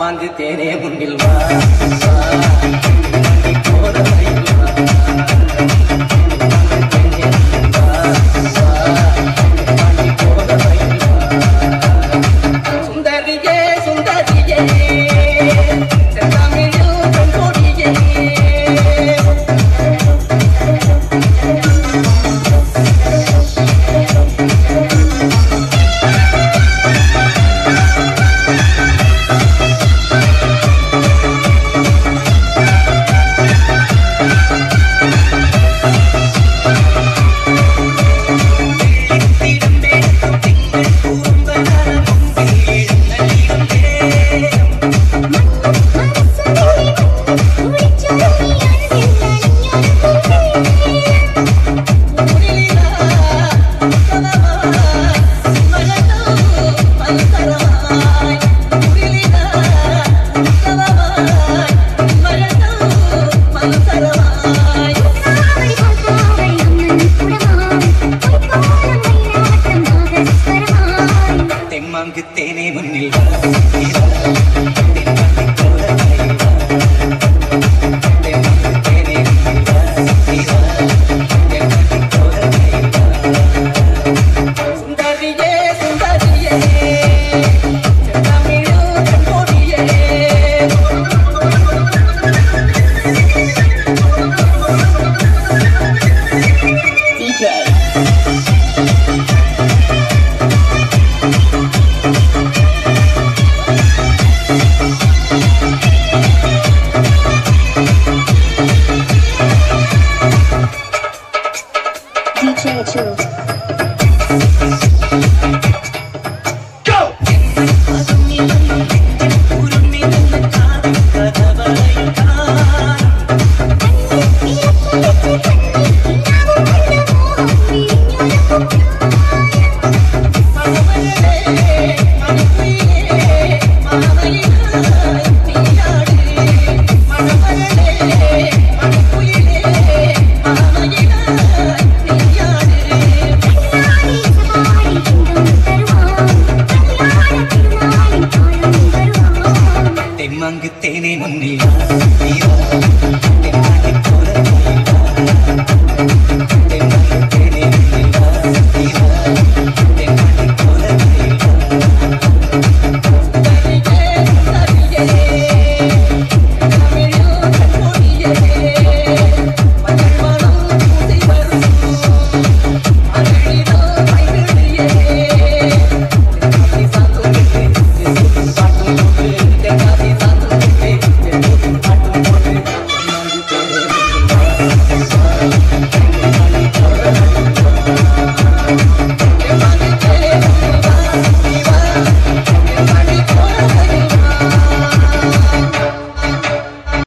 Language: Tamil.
மாங்கு தேனே முன்னில் வா. சுந்தரியே சுந்தரியே. ಮಂಗುತ್ತೇನೆ ಮುನ್ನಿಯ